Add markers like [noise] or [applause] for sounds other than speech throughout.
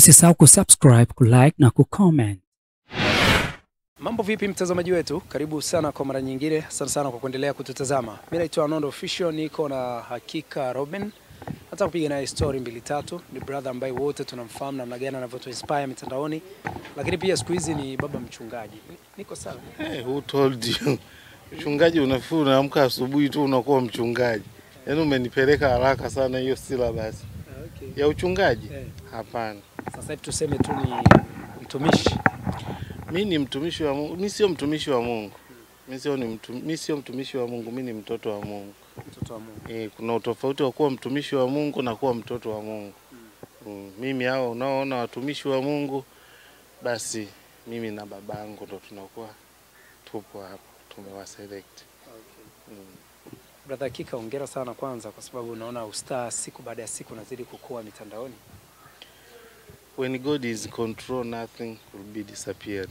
Usisahau kusubscribe, kulike na kucomment. Mambo vipi mtazamaji wetu, karibu sana kwa mara nyingine. Asante sana kwa kuendelea kututazama. Mimi naitwa Nondo Official, niko na Hakika Robin. Nataka kupiga naye story mbili tatu. Ni brother ambaye wote tunamfahamu namna gani anavyotu inspire mitandaoni, lakini pia siku hizi ni baba mchungaji. Niko sawa? Hey, who told you? Mchungaji unafikiri unaamka asubuhi tu unakuwa mchungaji? Yaani umenipeleka haraka sana hiyo sila basi. Okay. ya uchungaji? Hey. Hapana, Sasa hivi tuseme tu ni mtumishi. mi ni mtumishi wa Mungu. Mi sio mtumishi wa Mungu, mi sio ni mtu, mi sio mtumishi wa Mungu, mi ni mtoto wa Mungu. Mtoto wa Mungu. E, kuna utofauti wa kuwa mtumishi wa Mungu na kuwa mtoto wa Mungu. Mm, mimi hao unaoona watumishi wa Mungu, basi mimi na babangu ndo tunakuwa tupo hapa, tumewaselect. Mm. Brother Kika, hongera sana kwanza kwa sababu unaona ustaa siku baada ya siku unazidi kukua mitandaoni. When God is control nothing will be disappeared.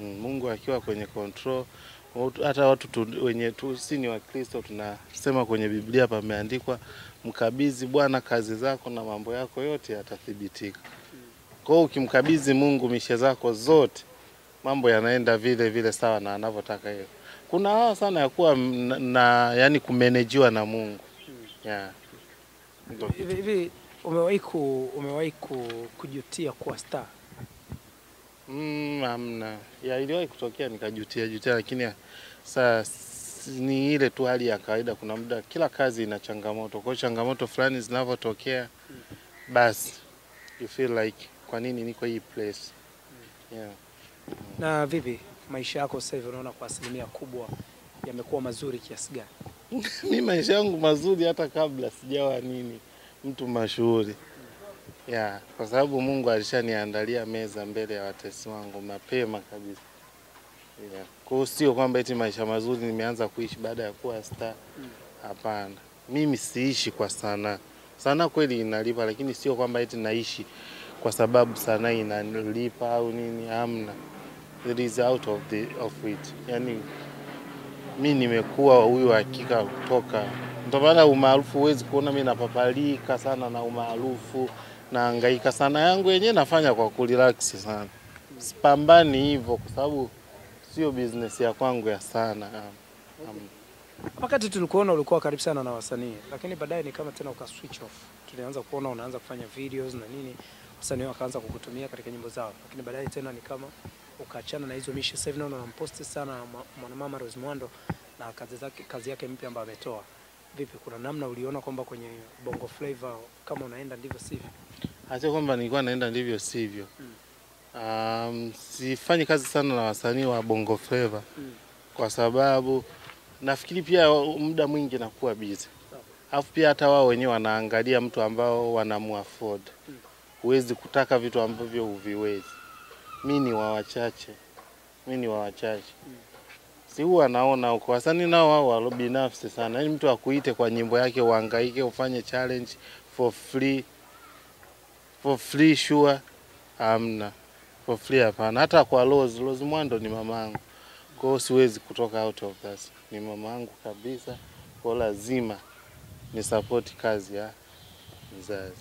Mm, Mungu akiwa kwenye control hata watu tu, wenye tu, si ni Wakristo tunasema kwenye Biblia pameandikwa mkabidhi Bwana kazi zako na mambo yako yote yatathibitika. Kwa hiyo ukimkabidhi Mungu mishe zako zote mambo yanaenda vile vile sawa na anavyotaka yeye. Kuna hawa sana ya kuwa na, na yani kumenejiwa na Mungu. Yeah. Hivi hivi umewahi ku, umewahi ku, kujutia kuwa star? Mm, amna. Ya iliwahi kutokea nikajutia jutia, lakini saa ni ile tu hali ya kawaida. Kuna muda kila kazi ina changamoto, kwa changamoto fulani zinavyotokea, basi you feel like kwa nini niko hii place yeah. Na vipi maisha yako sasa hivi, unaona kwa asilimia kubwa yamekuwa mazuri kiasi gani? [laughs] Ni maisha yangu mazuri hata kabla sijawa nini mtu mashuhuri ya, kwa sababu Mungu alishaniandalia meza mbele ya watesi wangu mapema kabisa. Kwa hiyo sio kwamba eti maisha mazuri nimeanza kuishi baada ya kuwa star. Hapana, mimi siishi kwa sanaa. Sanaa kweli inalipa, lakini sio kwamba eti naishi kwa sababu sanaa inalipa au nini. amna it is out of the of it. Yani mi nimekuwa huyu hakika kutoka, ndio maana umaarufu huwezi kuona mimi napapalika sana na umaarufu naangaika sana, yangu yenyewe nafanya kwa kurelax sana, sipambani hivyo kwa sababu sio business ya kwangu ya sana. Um, okay. Wakati tulikuona ulikuwa karibu sana na wasanii, lakini baadaye ni kama tena uka switch off. Tulianza kuona unaanza kufanya videos na nini, wasanii wakaanza kukutumia katika nyimbo zao, lakini baadaye tena ni kama ukaachana na hizo mishe. Sasa hivi naona unamposti sana mwanamama Rose Muhando na kazi zake, kazi yake mpya ambayo ametoa. Vipi, kuna namna uliona kwamba kwenye Bongo Flava kama unaenda ndivyo sivyo? Hata kwamba nilikuwa naenda ndivyo sivyo. Mm. Um, sifanyi kazi sana na wasanii wa Bongo Flava Mm. kwa sababu nafikiri pia muda mwingi nakuwa busy. Alafu pia hata wao wenyewe wanaangalia mtu ambao wanamuafford. Mm. Huwezi kutaka vitu ambavyo huviwezi. Mi ni wa wachache, mi ni wa wachache. Si huwa naona huko. Wasanii nao wao walo binafsi sana, yaani mtu akuite kwa nyimbo yake uhangaike ufanye challenge for free. For free sure, amna for free hapana. Hata kwa Rose, Rose Mwando ni mamangu, kwa hiyo siwezi kutoka out of that. Ni mamangu kabisa, kwa lazima ni support kazi ya mzazi.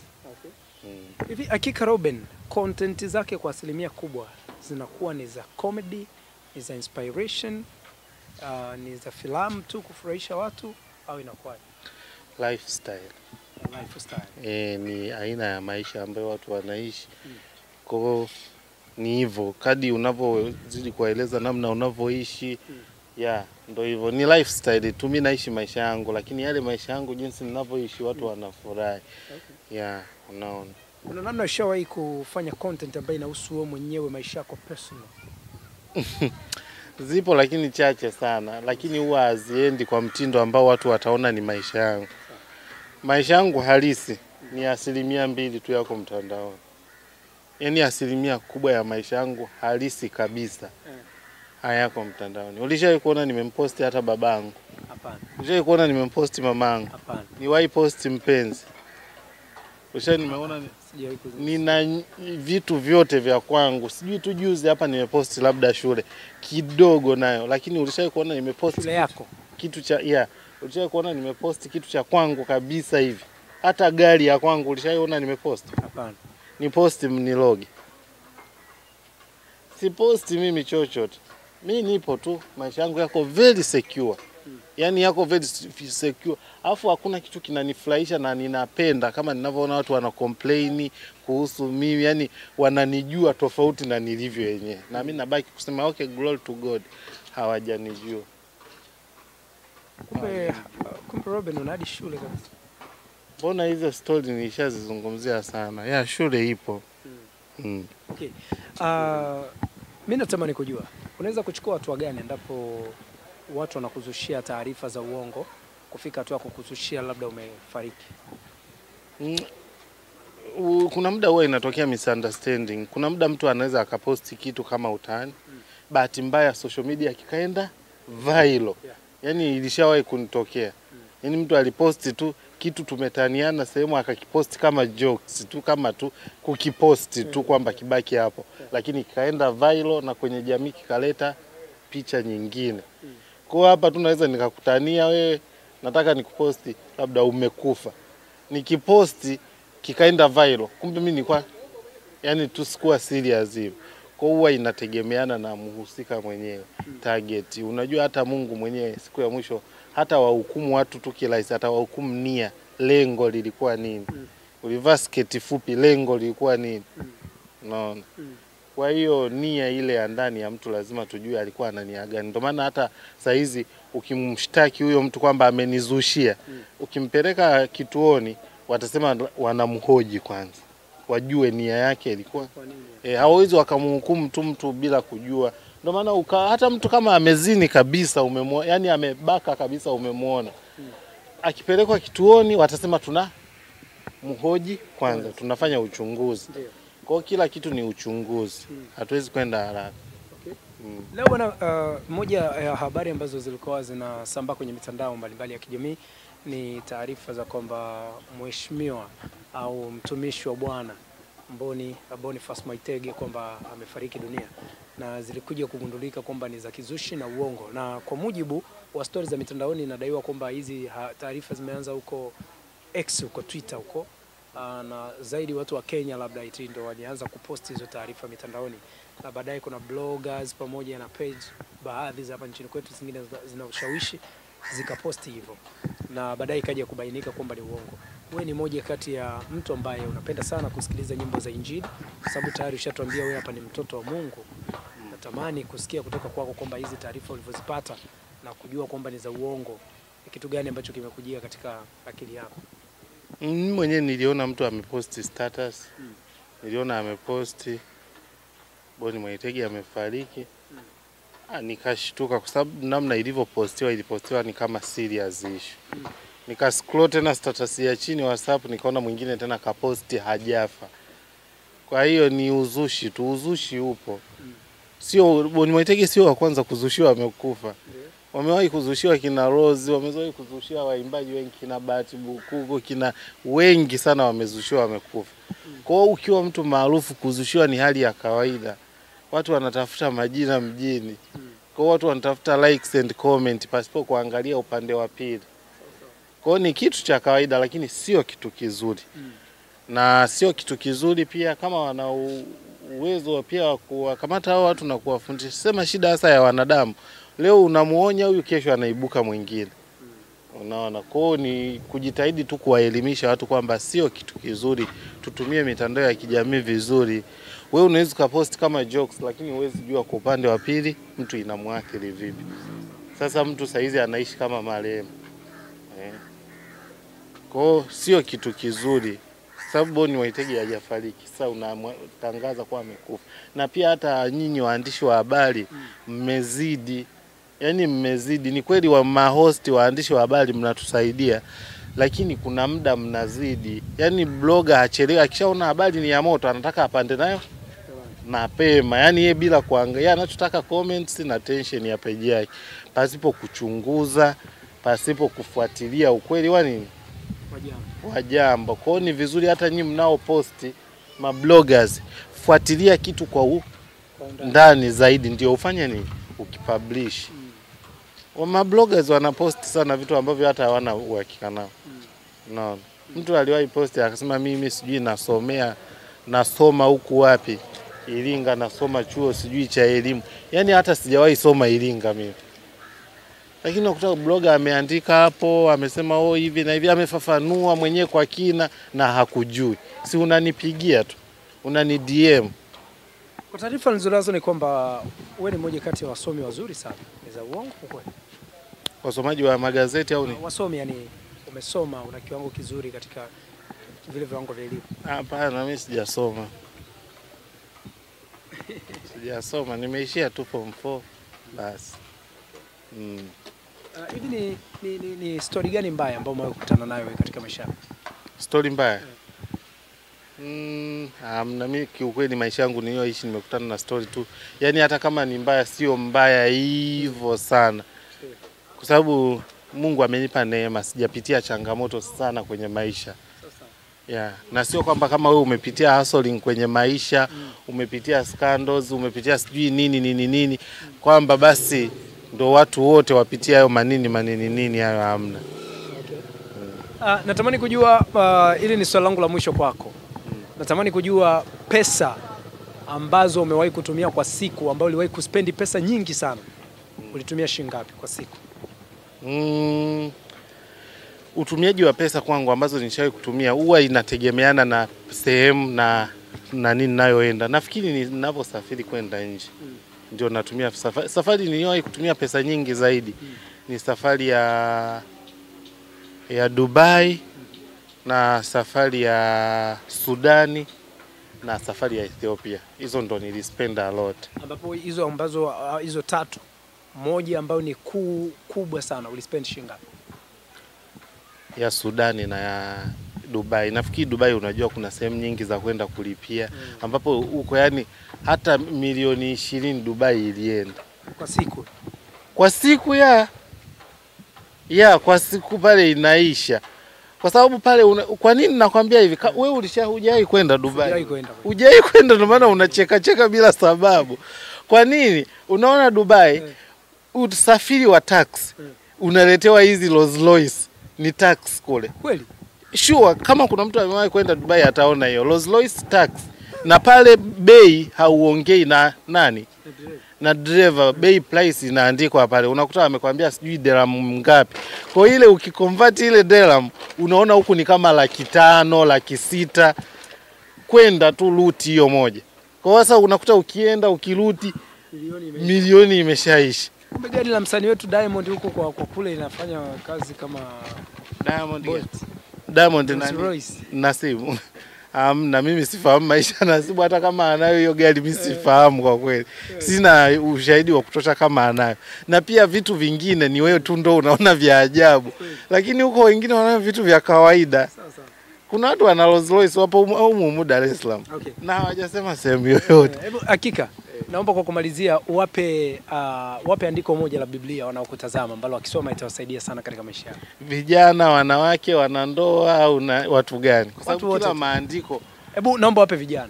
Mm. Hivi Akika Robin, content zake kwa asilimia kubwa zinakuwa ni za comedy, ni za inspiration, uh, ni za filamu tu kufurahisha watu au inakuwa lifestyle lifestyle? e, ni aina ya maisha ambayo watu wanaishi. mm. Kwa hiyo ni hivyo, kadi unavyozidi kuwaeleza namna unavyoishi ya ndo hivyo, ni lifestyle tu. Mimi naishi maisha yangu, lakini yale maisha yangu jinsi ninavyoishi watu wanafurahi Okay. ya unaona. Kuna namna ushawahi kufanya content ambayo inahusu wewe mwenyewe maisha yako personal? [laughs] Zipo lakini chache sana, lakini huwa haziendi kwa mtindo ambao watu wataona ni maisha yangu. Maisha yangu halisi ni asilimia mbili tu yako mtandaoni, yaani asilimia kubwa ya maisha yangu halisi kabisa hayako mtandaoni. Ulishawahi kuona nimemposti hata babangu? Hapana, Ulishawahi kuona nimemposti mamangu? hapana, Niwahi posti mpenzi? Ulishawahi nimeona nina vitu vyote vya kwangu. Sijui tu juzi hapa nimeposti labda shule kidogo nayo, lakini ulishai kuona nimeposti shule yako kitu cha yeah, ulishai kuona nimeposti kitu cha kwangu kabisa hivi? Hata gari ya kwangu ulishaiona kuona nimeposti? hapana. ni posti mnilogi, Si posti mimi chochote, mi nipo tu, maisha yangu yako very secure, yaani yako very secure, alafu hakuna kitu kinanifurahisha na ninapenda kama ninavyoona watu wana complain kuhusu mimi, yani wananijua tofauti na nilivyo yenyewe, na mimi nabaki kusema okay, glory to God, hawajanijua. Kumbe kumbe Robin una hadi shule kabisa. Mbona hizo stori nilishazizungumzia sana. Ya shule ipo. Mm. Okay. Uh, mi natamani kujua unaweza kuchukua hatua gani endapo watu wanakuzushia taarifa za uongo kufika hatua kukuzushia labda umefariki? Mm. Kuna muda huwa inatokea misunderstanding. Kuna muda mtu anaweza akaposti kitu kama utani, mm. bahati mbaya social media kikaenda viral. Yeah. Yani ilishawahi kunitokea. mm. Yani mtu aliposti tu kitu tumetaniana sehemu akakiposti kama jokes tu kama tu kukiposti tu kwamba kibaki hapo, lakini kikaenda viral na kwenye jamii kikaleta picha nyingine. Kwa hapa tu naweza nikakutania wewe, nataka nikuposti labda umekufa, nikiposti kikaenda viral, kumbe mimi nilikuwa yani tu sikuwa serious hivyo. Kwa huwa inategemeana na mhusika mwenyewe target. Unajua hata Mungu mwenyewe siku ya mwisho hata wahukumu watu tu kirahisi, hata wahukumu nia, lengo lilikuwa nini? Ulivaa sketi fupi, lengo lilikuwa nini? Unaona? Kwa hiyo nia ile ya ndani ya mtu lazima tujue alikuwa ana nia gani. Ndio maana hata saa hizi ukimshtaki huyo mtu kwamba amenizushia, ukimpeleka kituoni watasema wanamhoji kwanza, wajue nia yake ilikuwa E, hawawezi wakamhukumu tu mtu bila kujua. Ndio maana hata mtu kama amezini kabisa umemwona, yani amebaka kabisa umemwona, akipelekwa kituoni watasema tuna mhoji kwanza, tunafanya uchunguzi. Ndio. Kwa kila kitu ni uchunguzi, hatuwezi kwenda haraka. Mm. Leo bwana, uh, moja ya habari ambazo zilikuwa zinasambaa kwenye mitandao mbalimbali ya kijamii ni taarifa za kwamba mheshimiwa au mtumishi wa Bwana Mboni Boniface Mwaitege kwamba amefariki dunia na zilikuja kugundulika kwamba ni za kizushi na uongo, na kwa mujibu wa stori za mitandaoni inadaiwa kwamba hizi taarifa zimeanza huko X huko Twitter huko na zaidi watu wa Kenya labda iti ndo walianza kuposti hizo taarifa mitandaoni, na baadaye kuna bloggers pamoja na page baadhi za hapa nchini kwetu zingine zina ushawishi zikaposti hivyo, na baadaye ikaja kubainika kwamba ni uongo. Wewe ni moja kati ya mtu ambaye unapenda sana kusikiliza nyimbo za Injili, kwa sababu tayari ushatuambia wewe hapa ni mtoto wa Mungu. Natamani kusikia kutoka kwako kwamba hizi taarifa ulivyozipata na kujua kwamba ni za uongo, kitu gani ambacho kimekujia katika akili yako? Mimi mwenyewe niliona mtu ameposti status, niliona ameposti Boni Mwaitege amefariki. Ah, nikashtuka kwa sababu namna ilivyopostiwa ilipostiwa ni kama serious issue. Nika scroll tena status ya chini WhatsApp nikaona mwingine tena kaposti hajafa. Kwa hiyo ni uzushi tu, uzushi upo. Sio Boni Mwaitege sio wa kwanza kuzushiwa amekufa. Wamewahi kuzushiwa kina Rose, wamewahi kuzushiwa waimbaji wengi kina Bahati Bukuku, kina wengi sana wamezushiwa wamekufa. Kwa hiyo ukiwa mtu maarufu kuzushiwa ni hali ya kawaida. Watu wanatafuta majina mjini. Kwa watu wanatafuta likes and comment pasipo kuangalia upande wa pili. Kwa ni kitu cha kawaida lakini sio kitu kizuri. Na sio kitu kizuri pia kama wana uwezo pia wa kuwakamata hao watu na kuwafundisha. Sema shida hasa ya wanadamu. Leo unamuonya huyu, kesho anaibuka mwingine. Unaona, kwa ni kujitahidi tu kuwaelimisha watu kwamba sio kitu kizuri, tutumie mitandao ya kijamii vizuri. we unaweza ukapost kama jokes, lakini huwezi jua kwa upande wa pili mtu inamwathiri vipi. Sasa mtu saizi anaishi kama marehemu eh. Kwa sio kitu kizuri, sababu Boni Waitege hajafariki. Sasa unatangaza kuwa amekufa, na pia hata nyinyi waandishi wa habari mmezidi yani mmezidi. Ni kweli wa mahosti waandishi wa habari mnatusaidia, lakini kuna muda mnazidi. Yani bloga hachelewi, akishaona habari ni ya moto anataka apande nayo mapema, yani ye bila kuangalia, anachotaka comments na tension ya peji yake, pasipo kuchunguza, pasipo kufuatilia ukweli wa nini Wajambo. wa jambo. Kwa ni vizuri hata nyinyi mnao posti mabloggers, fuatilia kitu kwa u, ndani zaidi, ndio ufanye nini ukipublish. Wa mabloggers wanaposti sana vitu ambavyo hata hawana uhakika nao. Unaona, mtu aliwahi posti akasema mimi sijui nasomea nasoma huku wapi Iringa, nasoma chuo sijui cha elimu, yaani hata sijawahi soma Iringa mimi, lakini nakuta bloga ameandika hapo, amesema oh, hivi na hivi, amefafanua mwenyewe kwa kina na hakujui, si unanipigia tu unani DM Kwa taarifa nilizonazo ni kwamba wewe ni mmoja kati ya wasomi wazuri sana. Ni za uongo ukweli? Wasomaji wa magazeti au ni Wasomi yani umesoma, una kiwango kizuri katika vile viwango vya elimu. Hapana, mimi sijasoma, sijasoma, nimeishia tu form 4 basi. Mm. Uh, Hivi ni, ni, ni, ni story gani mbaya ambayo umewahi kukutana nayo katika maisha yako? Story mbaya mm, amna. Mimi kiukweli maisha yangu niliyoishi nimekutana na story tu, yaani hata kama ni mbaya, sio mbaya hivyo sana, kwa sababu Mungu amenipa neema, sijapitia changamoto sana kwenye maisha Yeah. Na sio kwamba kama wewe umepitia hustling kwenye maisha mm. umepitia scandals, umepitia sijui nini nini nini, kwamba basi ndo watu wote wapitia hayo manini manini nini, hayo hamna. uh, natamani kujua uh, ili ni swali langu la mwisho kwako. mm. Natamani kujua pesa ambazo umewahi kutumia kwa siku, ambayo uliwahi kuspendi pesa nyingi sana, mm. ulitumia shilingi ngapi kwa siku? Mm, utumiaji wa pesa kwangu ambazo nishawahi kutumia huwa inategemeana na sehemu na na nini nayoenda. Nafikiri ninavyosafiri ninaposafiri kwenda nje mm. ndio natumia safari. Safari niliyowahi kutumia pesa nyingi zaidi mm. ni safari ya ya Dubai mm. na safari ya Sudani na safari ya Ethiopia. Hizo ndo nilispend a lot. Ambapo hizo ambazo hizo tatu, moja ambayo ni kuu kubwa sana, ulispend shilingi ngapi? ya Sudani na ya Dubai. Nafikiri Dubai, unajua kuna sehemu nyingi za kwenda kulipia mm. ambapo huko yani hata milioni ishirini Dubai ilienda Kwa siku. kwa siku ya ya kwa siku pale inaisha, kwa sababu pale una, kwa nini nakwambia hivi? Ka- Wewe ulisha hujai kwenda Dubai, hujai kwenda, ndio maana unacheka cheka bila sababu. Kwa nini? Unaona Dubai Eh. Usafiri wa taxi Eh. unaletewa hizi Rolls Royce ni tax kule Kweli? sure kama kuna mtu amewahi kwenda Dubai ataona hiyo Rolls Royce tax, na pale bei hauongei na nani na driver, bei price inaandikwa pale, unakuta amekwambia sijui dirham ngapi. Kwa ile ukiconvert ile dirham unaona huku ni kama laki tano laki sita kwenda tu ruti hiyo moja. Kwa sasa unakuta ukienda ukiruti Milioni imeshaisha. milioni imeshaishi. Kumbe gari la msanii wetu Diamond huko kwa, kwa kule inafanya kazi kama Diamond, Bolt. Diamond na. Royce. Nasibu. Um, na mimi sifahamu maisha Nasibu, hata kama anayo hiyo gari mimi sifahamu kwa kweli, sina ushahidi wa kutosha kama anayo. Na pia vitu vingine ni wewe tu ndo unaona vya ajabu, lakini huko wengine wanayo vitu vya kawaida. Kuna watu wana Rolls Royce wapo humu Dar es Salaam Okay. na hawajasema sehemu yoyote. Hebu hakika naomba kwa kumalizia uwape uh, wape andiko moja la Biblia wanaokutazama ambalo wakisoma itawasaidia sana katika maisha yao. Vijana, wanawake, wanandoa au na watu gani? Kwa sababu kila maandiko Hebu naomba wape vijana.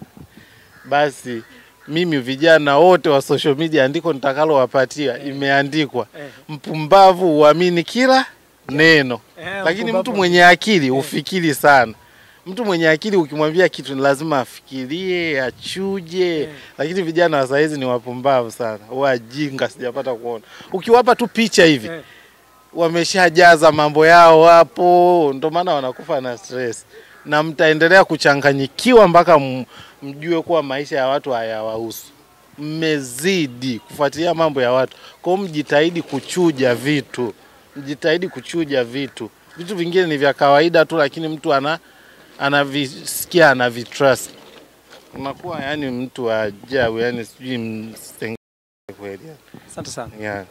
basi mimi vijana wote wa social media andiko nitakalowapatia imeandikwa Eh. mpumbavu uamini kila neno Eh, lakini mtu mwenye akili ufikiri sana mtu mwenye akili ukimwambia kitu ni lazima afikirie achuje yeah. lakini vijana wa saizi ni wapumbavu sana wajinga sijapata kuona ukiwapa tu picha hivi yeah. wameshajaza mambo yao hapo, ndo maana wanakufa na stress, na mtaendelea kuchanganyikiwa mpaka mjue kuwa maisha ya watu hayawahusu. Mmezidi kufuatilia mambo ya watu, kwa mjitahidi kuchuja vitu, mjitahidi kuchuja vitu. Vitu vingine ni vya kawaida tu, lakini mtu ana anavisikia anavitrust, unakuwa yani mtu wa ajabu, yani sijui kweli Asante sana. yeah.